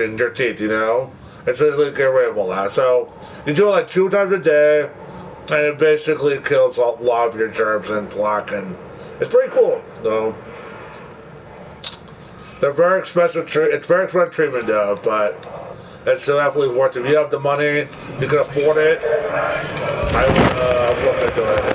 in your teeth, you know? It's basically get rid of all that. So you do it like two times a day, and it basically kills a lot of your germs and plaque, and it's pretty cool, though. They're very expensive. Tre- it's very expensive treatment, though, but it's definitely worth it. If you have the money, you can afford it. I would uh, look into it.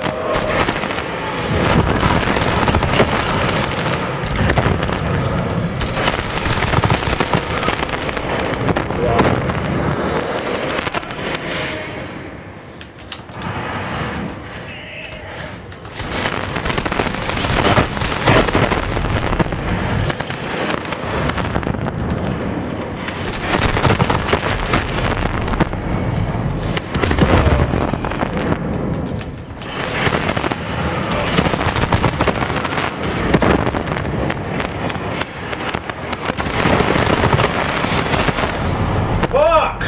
Fuck!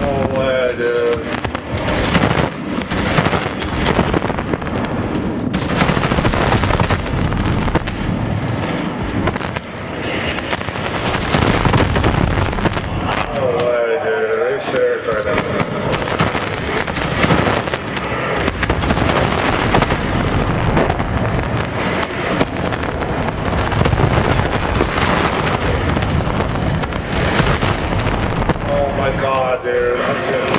No way, dude. No way, dude. Are you serious right now? Oh my god, dude.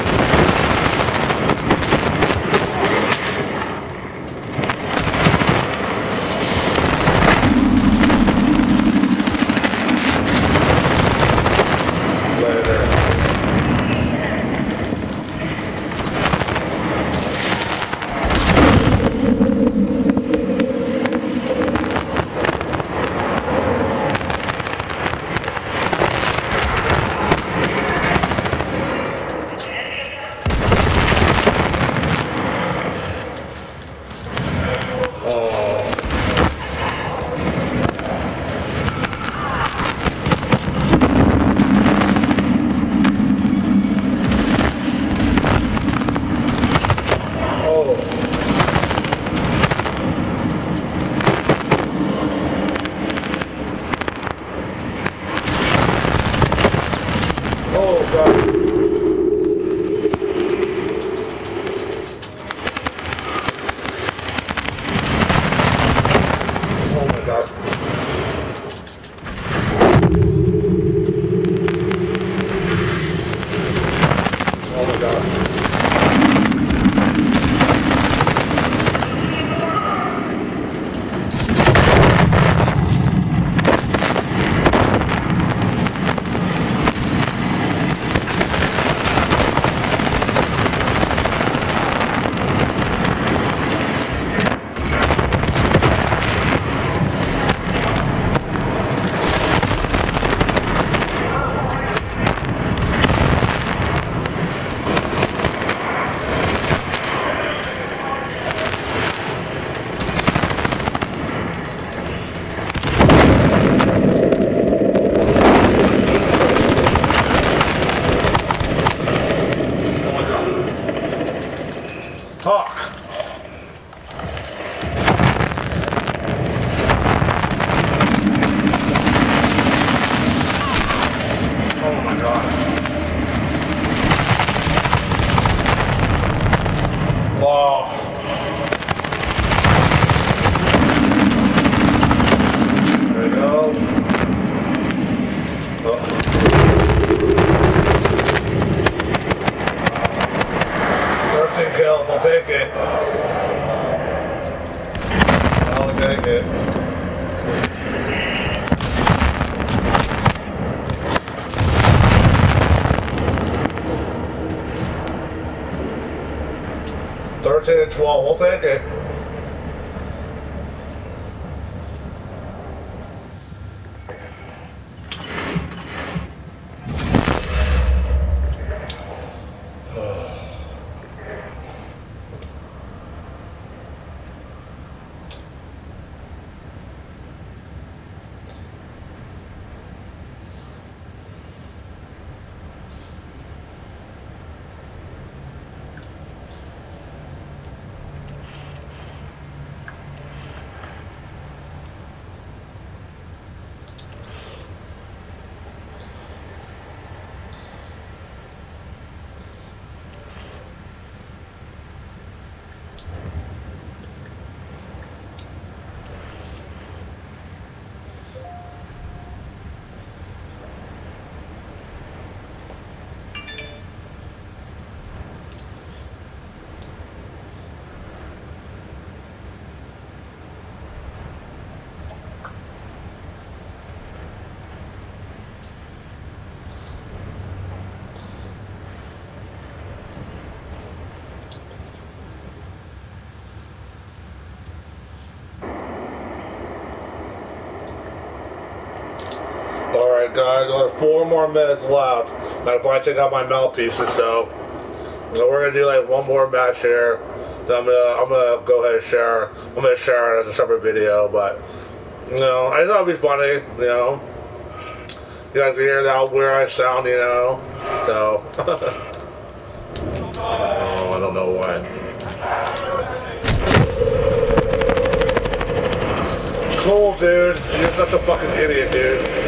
13 and 12. We'll take it. Guys, only four more minutes left. I take out my mouthpieces, so, so we're gonna do like one more match here. Then I'm gonna I'm gonna go ahead and share I'm gonna share it as a separate video, but you know, I thought it'd be funny, you know. You guys can hear how where I sound, you know. So Oh, I don't know why. Cool, dude. You're such a fucking idiot, dude.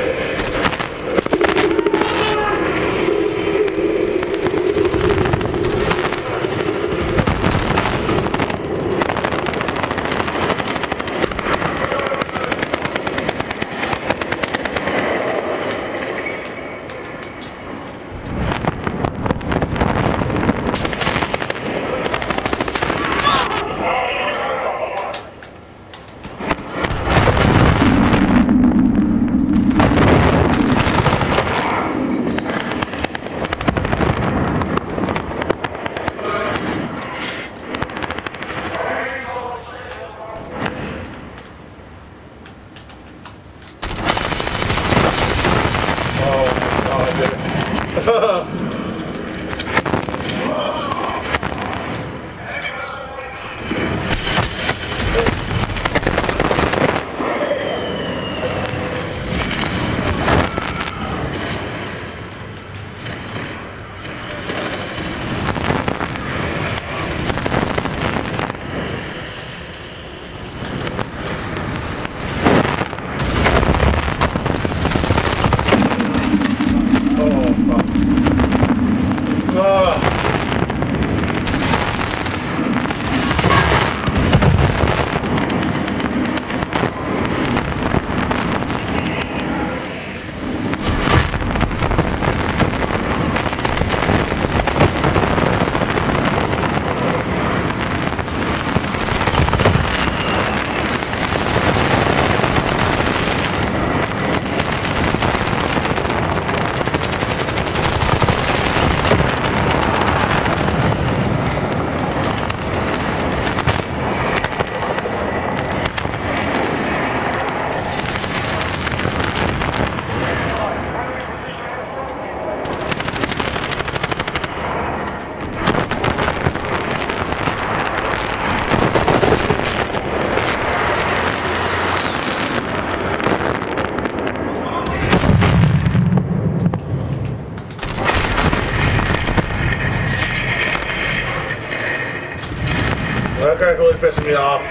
Pissing me off.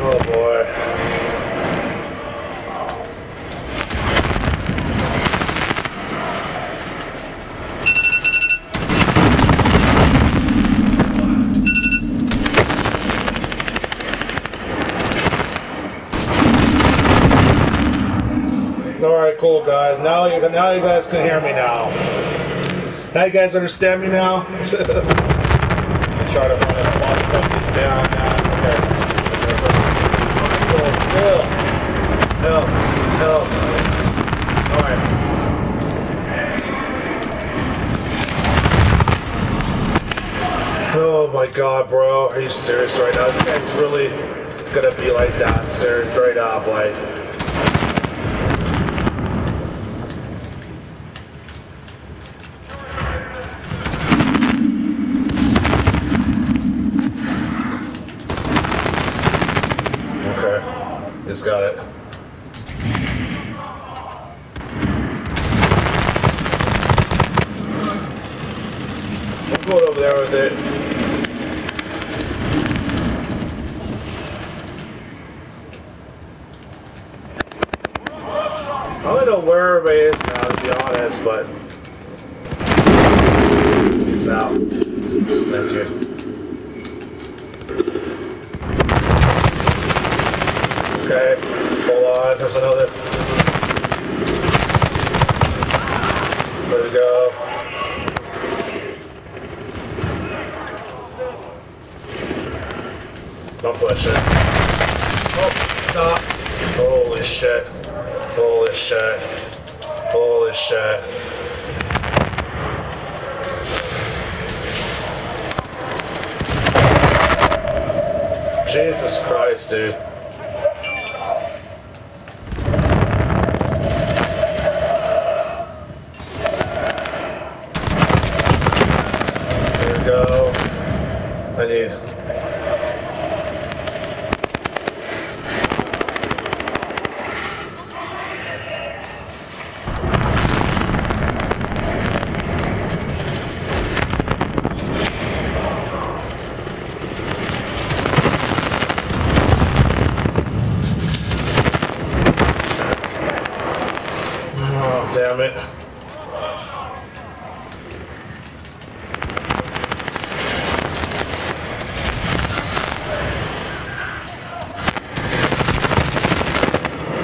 Oh boy. All right, cool guys. Now you now you guys can hear me now. Now you guys understand me now. try to run put this down now. Okay. Hill. Hill. Hill. All right. Oh my god, bro. Are you serious right now? This guy's really gonna be like that, serious, straight up, like. Okay. Got it. I'm going over there with it. I don't know where everybody is now, to be honest, but peace out. Thank you. Okay, hold there's another. Go. Don't push it. Oh, stop. Holy shit. Holy shit. Holy shit. Jesus Christ, dude. There we go. I need damn it.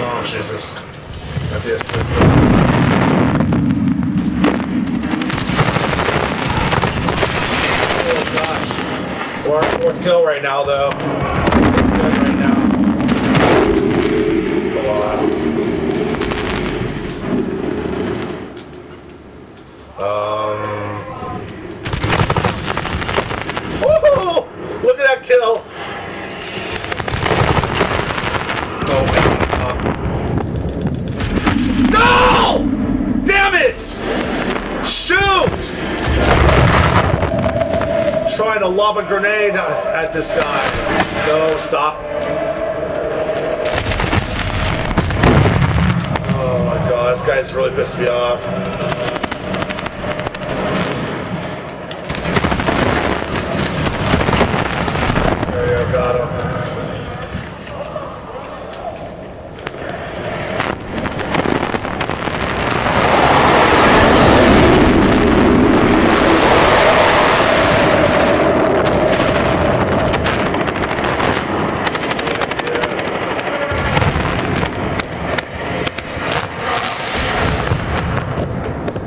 Oh, Jesus. Got the assist. Oh, fourth kill right now, though. Good right now. Come on. Um. Woohoo! Look at that kill! Oh, man, it's up. No! Damn it! Shoot! A grenade at this guy. No, stop. Oh my god, this guy's really pissed me off. got him.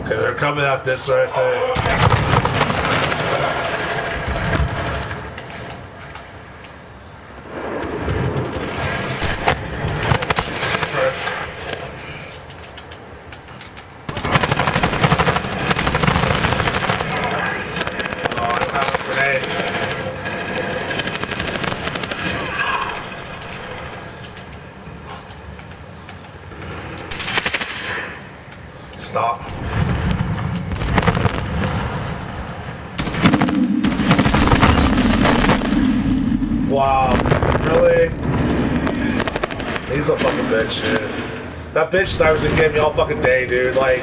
Okay, they're coming out this right Stop. Wow, really? He's a fucking bitch, dude. That bitch sniper's been getting me all fucking day, dude. Like,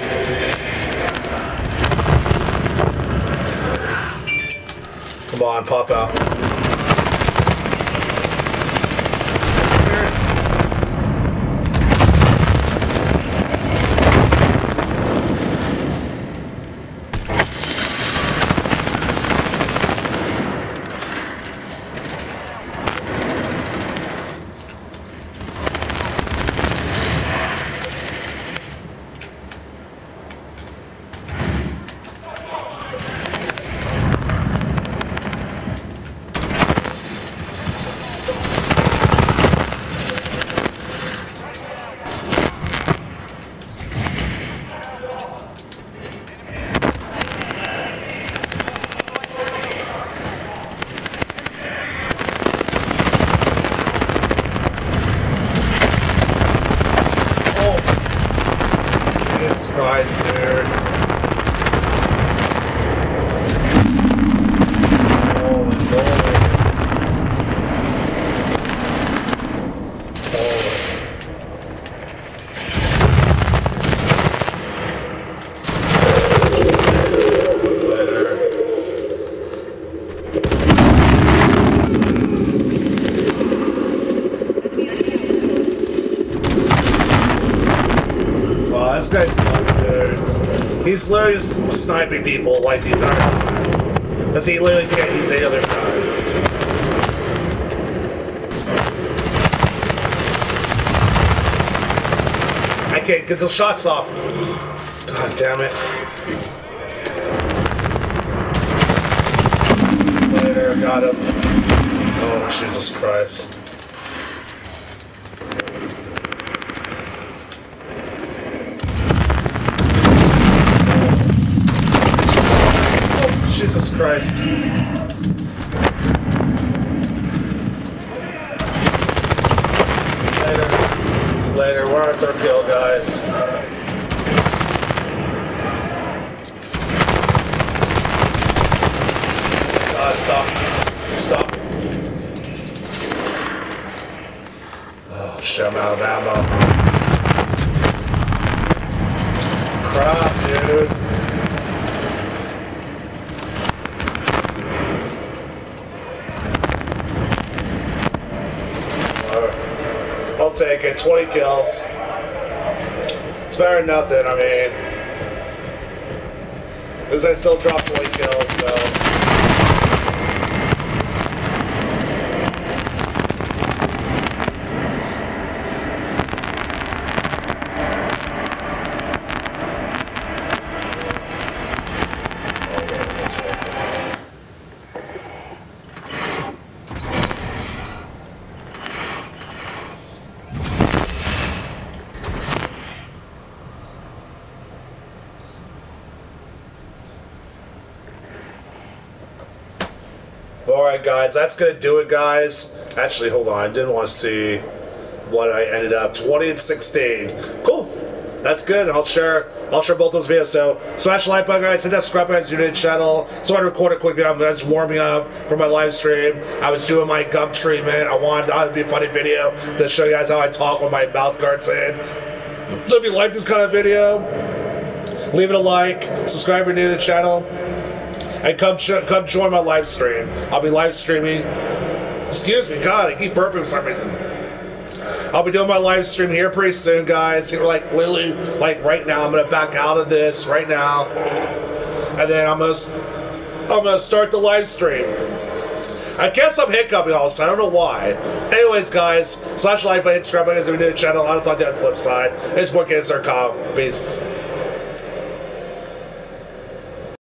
come on, pop out. Christ, dude. Holy moly. This guy sucks, dude. He's literally sniping people like the entire time. Because he literally can't use any other. I can't get those shots off. God damn it. There, got him. Oh, Jesus Christ. Jesus Christ. Later. Later. We're on a third kill, guys. God, stop. Stop. Oh, shit, I'm out of ammo. Crap, dude. I'll take it. 20 kills. It's better than nothing, I mean. Because I still dropped 20 kills, so. Alright, guys, that's gonna do it, guys. Actually, hold on. I didn't want to see what I ended up. 20 and 16. Cool. That's good. I'll share I'll share both those videos. So smash the like button, guys. Hit that subscribe button to the channel. So I record quick video. I'm just warming up for my live stream. I was doing my gum treatment. I wanted that to be a funny video to show you guys how I talk with my mouth guards in. So if you like this kind of video, leave it a like, subscribe if you're new to the channel, and come come join my live stream. I'll be live streaming. Excuse me, God, I keep burping for some reason. I'll be doing my live stream here pretty soon, guys. Here, like literally, like right now, I'm gonna back out of this right now, and then I'm gonna I'm gonna start the live stream. I guess I'm hiccuping all of a sudden. I don't know why. Anyways, guys, slash like button, subscribe button new to the channel. I'll talk to you on the flip side. It's Boy Cancer Cop. Peace.